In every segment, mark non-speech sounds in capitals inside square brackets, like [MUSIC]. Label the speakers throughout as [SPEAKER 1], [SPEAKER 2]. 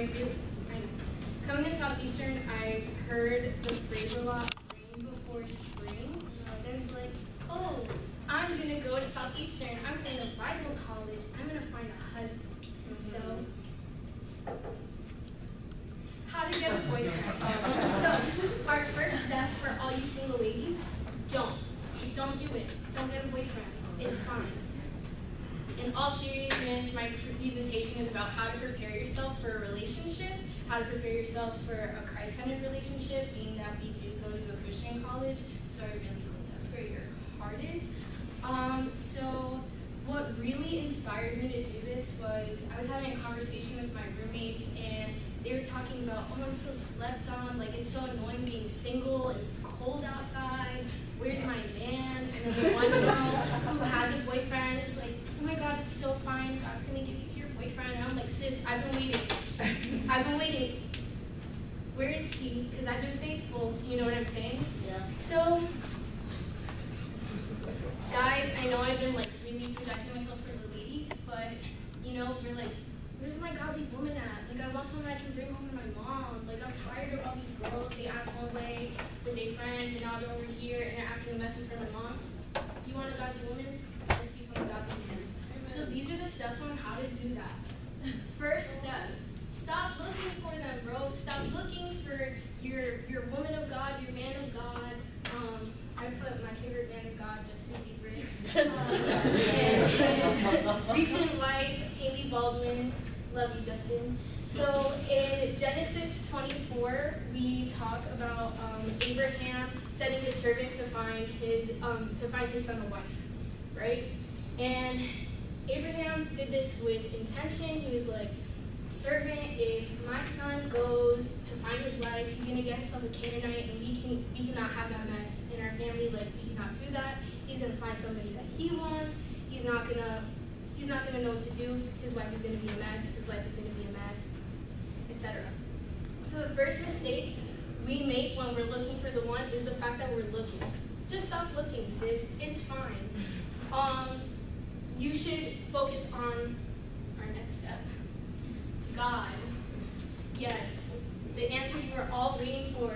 [SPEAKER 1] Coming to Southeastern, I heard the phrase a lot, rain before spring. There's like, oh, I'm gonna go to Southeastern, I'm going to Bible college, I'm gonna find a husband. So, how to get a boyfriend. so, our first step for all you single ladies, don't. Don't do it. Don't get a boyfriend. It's fine. In all seriousness, my presentation is about how to prepare yourself for a relationship, how to prepare yourself for a Christ-centered relationship, being that we do go to a Christian college, so I really hope that's where your heart is. Um, so what really inspired me to do this was I was having a conversation with my roommates and they were talking about, oh, I'm so slept on, like it's so annoying being single and it's cold outside, where's my man? And then the one [LAUGHS] girl who has a boyfriend is it's still fine, God's gonna give you your boyfriend. And I'm like, sis, I've been waiting. I've been waiting. Where is he? Because I've been faithful, you know what I'm saying?
[SPEAKER 2] Yeah.
[SPEAKER 1] So, guys, I know I've been like really projecting myself for the ladies, but you know, we're like, where's my godly woman at? Like, I want someone I can bring home to my mom. Like, I'm tired of all these girls. They act one way with their friends, and now they're over here and they're acting a mess in front of my mom. You want a godly woman? Let's become a godly man. So these are the steps on how to do that. First step, stop looking for them, bro. Stop looking for your your woman of God, your man of God. Um, I put my favorite man of God, Justin Bieber. and his recent wife, Hailey Baldwin. Love you, Justin. So in Genesis 24, we talk about um, Abraham sending his servant to find his um, to find his son a wife, right? And Abraham did this with intention. He was like, servant, if my son goes to find his wife, he's gonna get himself a Canaanite, and we can we cannot have that mess in our family. Like we cannot do that. He's gonna find somebody that he wants. He's not gonna he's not gonna know what to do. His wife is gonna be a mess. His life is gonna be a mess, etc. So the first mistake we make when we're looking for the one is the fact that we're looking. Just stop looking, sis. It's fine. Um, you should focus on our next step. God. Yes, the answer you are all waiting for.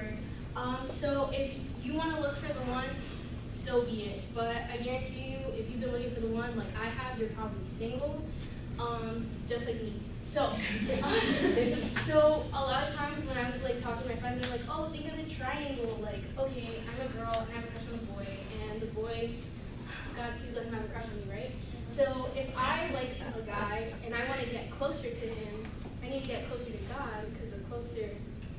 [SPEAKER 1] Um, so if you want to look for the one, so be it. But I guarantee you, if you've been looking for the one like I have, you're probably single, um, just like me. So, [LAUGHS] so a lot of times when I'm like talking to my friends, they're like, "Oh, think of the triangle." Like, okay, I'm a girl and I have a crush on a boy, and the boy, God, please let him have a crush on me, right? So if I like a guy and I want to get closer to him, I need to get closer to God because the closer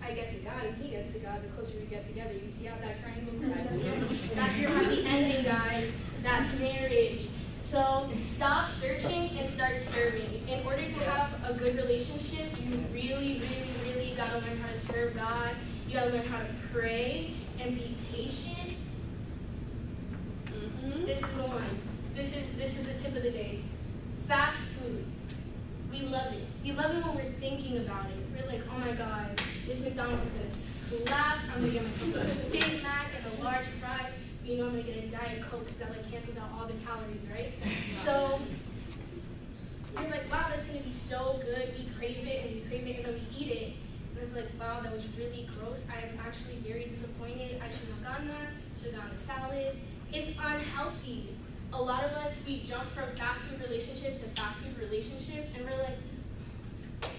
[SPEAKER 1] I get to God and he gets to God, the closer we get together. You see how that triangle [LAUGHS] goes? That's your happy ending, guys. That's marriage. So stop searching and start serving. In order to have a good relationship, you really, really, really got to learn how to serve God. You got to learn how to pray and be patient.
[SPEAKER 2] Mm-hmm.
[SPEAKER 1] This is the one. This is this is the tip of the day. Fast food. We love it. We love it when we're thinking about it. We're like, oh my god, this McDonald's is gonna slap. I'm gonna get myself a Big Mac and a large fries. You know I'm gonna get a Diet Coke because that like cancels out all the calories, right? So you're like, wow, that's gonna be so good. We crave it and we crave it and then we eat it. And it's like, wow, that was really gross. I'm actually very disappointed. I should have gotten that. Should have gotten the salad. It's unhealthy a lot of us, we jump from fast food relationship to fast food relationship, and we're like,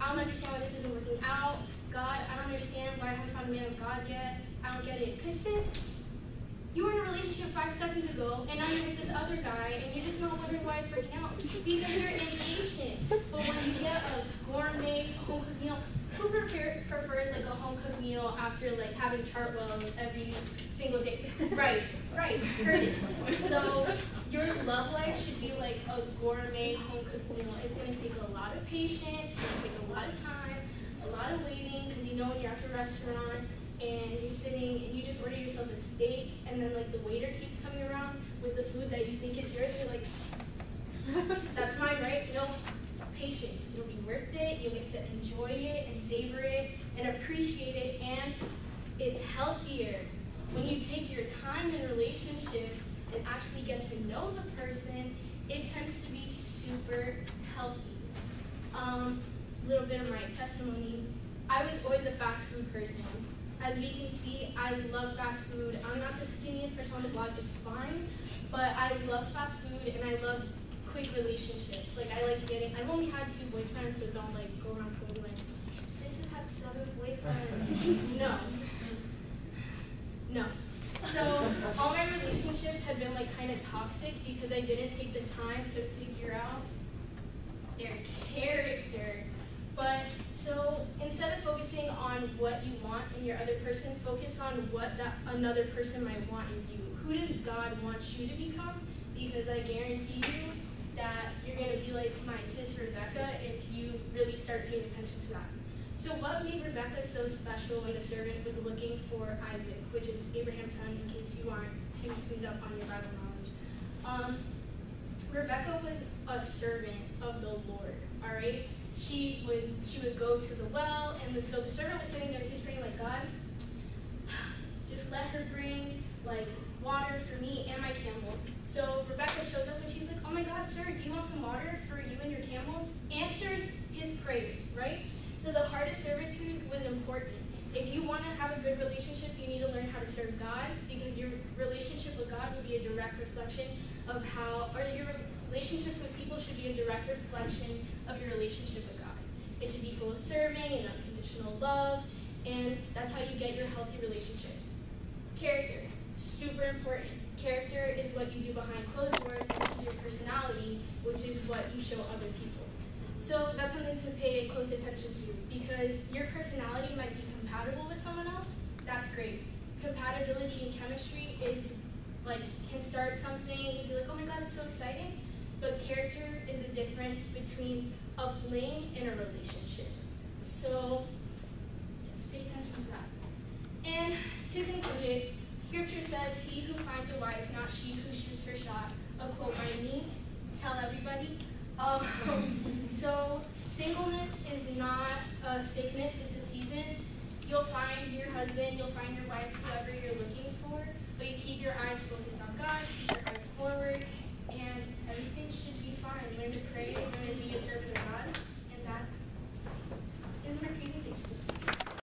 [SPEAKER 1] I don't understand why this isn't working out. God, I don't understand why I haven't found a man of God yet. I don't get it. Because sis, you were in a relationship five seconds ago, and now you're with this other guy, and you're just not wondering why it's working out. Because you're impatient. But when you get a gourmet home cooked meal, who prefer, prefers like a home cooked meal after like having chartwells every single day? [LAUGHS] right, right, heard it. So your love life should be like a gourmet home cooked meal. It's gonna take a lot of patience, it's gonna take a lot of time, a lot of waiting, because you know when you're at the restaurant and you're sitting and you just order yourself a steak and then like the waiter keeps coming around with the food that you think is yours, you're like, [LAUGHS] that's mine, right? No, patience. Be worth it. You'll get to enjoy it and savor it and appreciate it. And it's healthier when you take your time in relationships and actually get to know the person. It tends to be super healthy. Um, little bit of my testimony, I was always a fast food person. As we can see, I love fast food. I'm not the skinniest person on the block, it's fine, but I loved fast food and I love relationships. Like I liked getting, I've only had two boyfriends, so don't like go around school and be like, sis has had seven boyfriends. no. No. So all my relationships had been like kind of toxic because I didn't take the time to figure out their character. But so instead of focusing on what you want in your other person, focus on what that another person might want in you. Who does God want you to become? Because I guarantee you that you're gonna be like my sis Rebecca if you really start paying attention to that. So what made Rebecca so special when the servant was looking for Isaac, which is Abraham's son, in case you aren't too tuned up on your Bible knowledge? Um, Rebecca was a servant of the Lord, all right? She was she would go to the well, and so the servant was sitting there, he's praying like, God, [SIGHS] just let her bring like water for me and my camels. So Rebecca shows up and she's like, oh my God, sir, do you want some water for you and your camels? Answered his prayers, right? So the heart of servitude was important. If you want to have a good relationship, you need to learn how to serve God because your relationship with God will be a direct reflection of how, or your relationships with people should be a direct reflection of your relationship with God. It should be full of serving and unconditional love, and that's how you get your healthy relationship. Character, super important. Character is what you do behind closed doors, which is your personality, which is what you show other people. So that's something to pay close attention to because your personality might be compatible with someone else. That's great. Compatibility in chemistry is like can start something and be like, oh my god, it's so exciting. But character is the difference between a fling and a relationship. So just pay attention to that. And to conclude it, scripture says, He who finds a wife, not she who shoots her shot. A quote by me tell everybody. Um, [LAUGHS] so singleness is not a sickness, it's a season. You'll find your husband, you'll find your wife, whoever you're looking for, but you keep your eyes focused on God, keep your eyes forward, and everything should be fine. Learn to pray, learn to be a servant of God.